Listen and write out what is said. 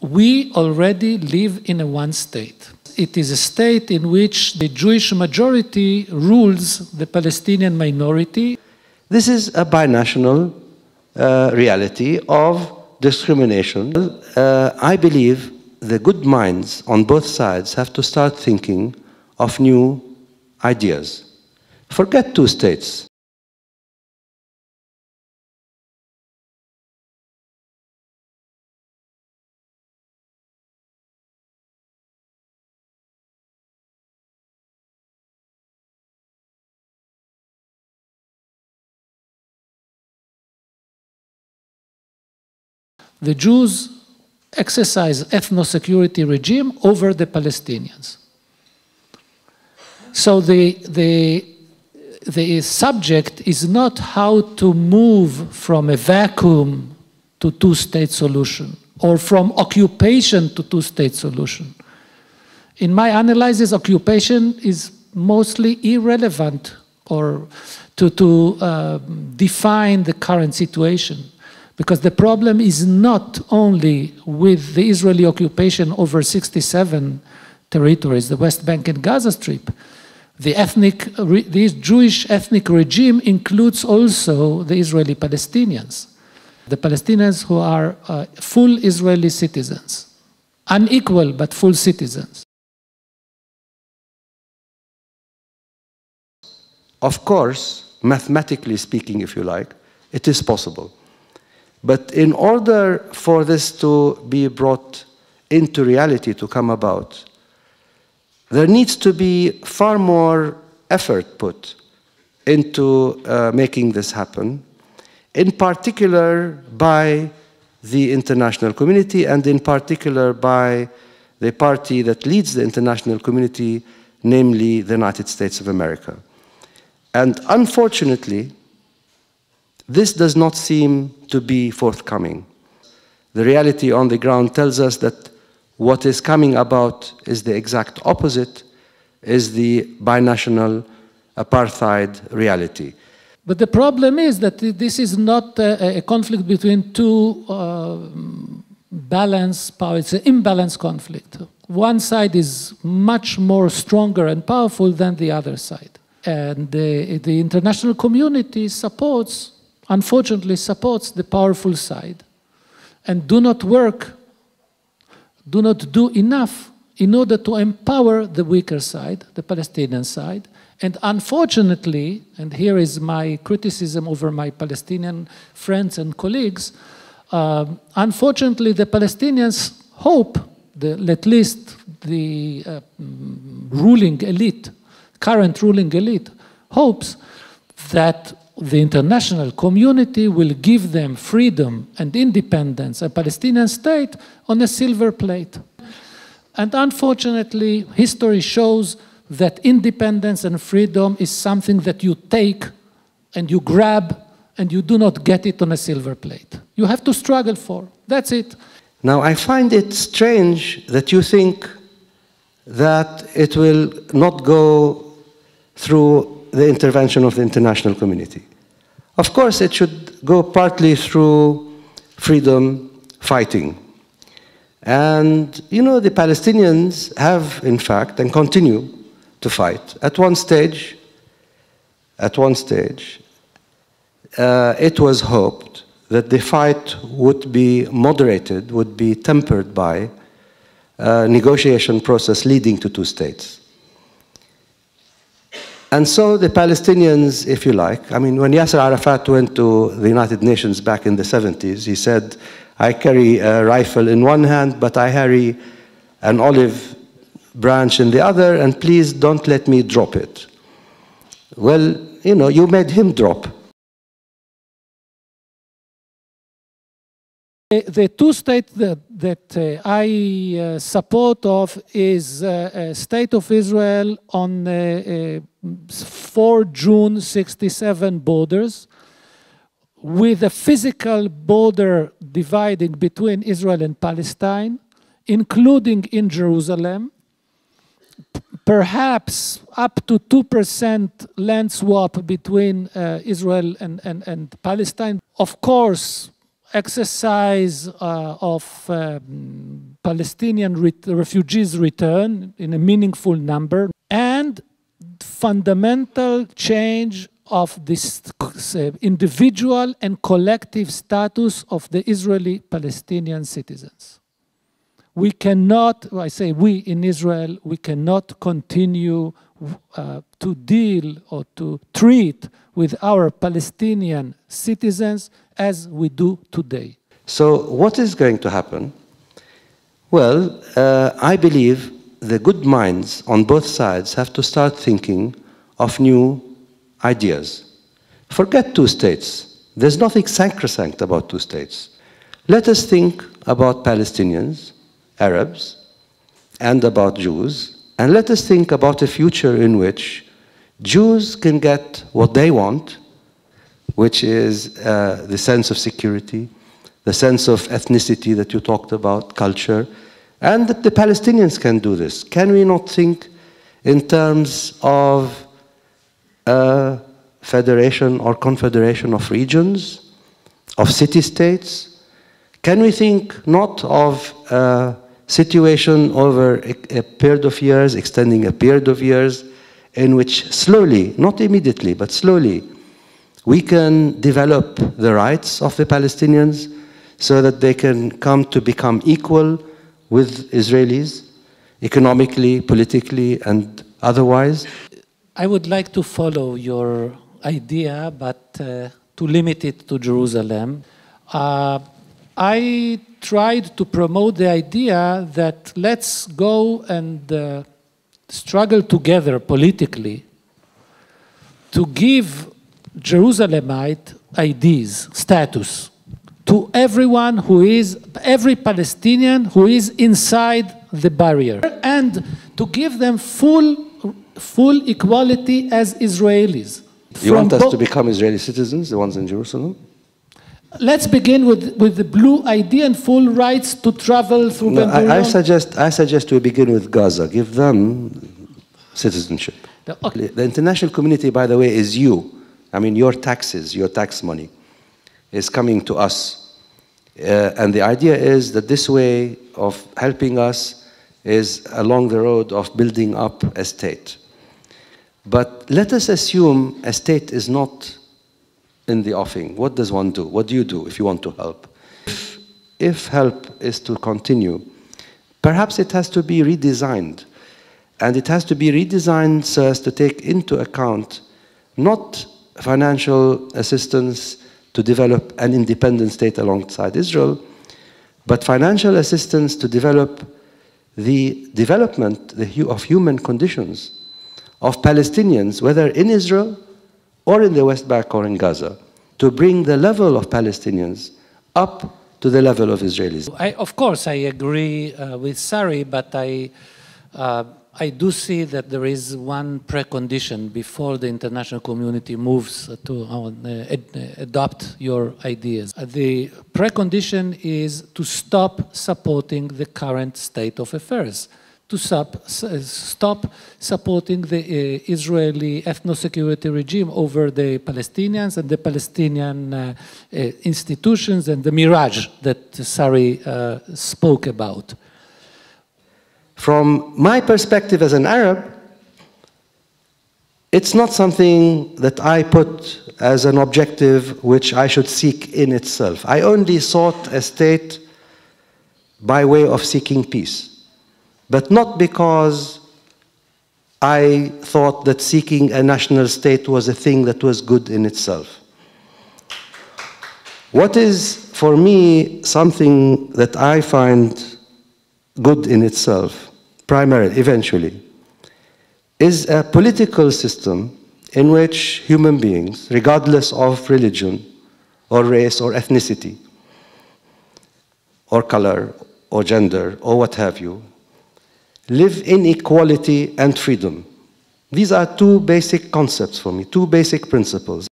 we already live in a one state. It is a state in which the Jewish majority rules the Palestinian minority. This is a binational uh, reality of discrimination. Uh, I believe the good minds on both sides have to start thinking of new ideas. Forget two states. The Jews exercise ethno-security regime over the Palestinians. So the, the, the subject is not how to move from a vacuum to two-state solution or from occupation to two-state solution. In my analysis, occupation is mostly irrelevant or to, to uh, define the current situation. Because the problem is not only with the Israeli occupation over 67 territories, the West Bank and Gaza Strip. The ethnic, this Jewish ethnic regime includes also the Israeli Palestinians, the Palestinians who are uh, full Israeli citizens, unequal but full citizens. Of course, mathematically speaking, if you like, it is possible. But in order for this to be brought into reality, to come about, there needs to be far more effort put into uh, making this happen, in particular by the international community and in particular by the party that leads the international community, namely the United States of America. And unfortunately, this does not seem to be forthcoming. The reality on the ground tells us that what is coming about is the exact opposite, is the binational apartheid reality. But the problem is that this is not a, a conflict between two uh, balanced powers, it's an imbalanced conflict. One side is much more stronger and powerful than the other side. And the, the international community supports unfortunately supports the powerful side and do not work, do not do enough in order to empower the weaker side, the Palestinian side. And unfortunately, and here is my criticism over my Palestinian friends and colleagues, uh, unfortunately, the Palestinians hope, the, at least the uh, ruling elite, current ruling elite, hopes that the international community will give them freedom and independence, a Palestinian state, on a silver plate. And unfortunately, history shows that independence and freedom is something that you take and you grab and you do not get it on a silver plate. You have to struggle for. That's it. Now, I find it strange that you think that it will not go through the intervention of the international community. Of course, it should go partly through freedom fighting. And, you know, the Palestinians have, in fact, and continue to fight. At one stage, at one stage, uh, it was hoped that the fight would be moderated, would be tempered by a negotiation process leading to two states. And so the Palestinians, if you like, I mean, when Yasser Arafat went to the United Nations back in the 70s, he said, I carry a rifle in one hand, but I carry an olive branch in the other, and please don't let me drop it. Well, you know, you made him drop. The two states that, that uh, I uh, support of is uh, State of Israel on uh, uh, 4 June 67 borders with a physical border dividing between Israel and Palestine, including in Jerusalem, perhaps up to 2% land swap between uh, Israel and, and, and Palestine. Of course, exercise uh, of um, Palestinian ret refugees return in a meaningful number and fundamental change of this uh, individual and collective status of the Israeli Palestinian citizens. We cannot, I say we in Israel, we cannot continue uh, to deal or to treat with our Palestinian citizens as we do today. So, what is going to happen? Well, uh, I believe the good minds on both sides have to start thinking of new ideas. Forget two states. There's nothing sacrosanct about two states. Let us think about Palestinians, Arabs, and about Jews, and let us think about a future in which Jews can get what they want, which is uh, the sense of security, the sense of ethnicity that you talked about, culture, and that the Palestinians can do this. Can we not think in terms of a federation or confederation of regions, of city states? Can we think not of a situation over a, a period of years, extending a period of years, in which slowly, not immediately, but slowly, we can develop the rights of the Palestinians so that they can come to become equal with Israelis, economically, politically, and otherwise. I would like to follow your idea, but uh, to limit it to Jerusalem. Uh, I tried to promote the idea that let's go and uh, struggle together politically to give Jerusalemite ideas, status, to everyone who is, every Palestinian who is inside the barrier, and to give them full, full equality as Israelis. You want us to become Israeli citizens, the ones in Jerusalem? Let's begin with, with the blue ID and full rights to travel through no, I, I, suggest, I suggest we begin with Gaza. Give them citizenship. The, okay. the international community, by the way, is you. I mean, your taxes, your tax money is coming to us. Uh, and the idea is that this way of helping us is along the road of building up a state. But let us assume a state is not in the offing, what does one do? What do you do if you want to help? If, if help is to continue, perhaps it has to be redesigned. And it has to be redesigned so as to take into account not financial assistance to develop an independent state alongside Israel, but financial assistance to develop the development of human conditions of Palestinians, whether in Israel or in the West Bank or in Gaza, to bring the level of Palestinians up to the level of Israelis. I, of course, I agree uh, with Sari, but I, uh, I do see that there is one precondition before the international community moves to uh, ad adopt your ideas. Uh, the precondition is to stop supporting the current state of affairs to stop, stop supporting the uh, Israeli ethno-security regime over the Palestinians and the Palestinian uh, uh, institutions and the mirage that Sari spoke about. From my perspective as an Arab, it's not something that I put as an objective which I should seek in itself. I only sought a state by way of seeking peace but not because I thought that seeking a national state was a thing that was good in itself. What is, for me, something that I find good in itself, primarily, eventually, is a political system in which human beings, regardless of religion or race or ethnicity or color or gender or what have you, live in equality and freedom. These are two basic concepts for me, two basic principles.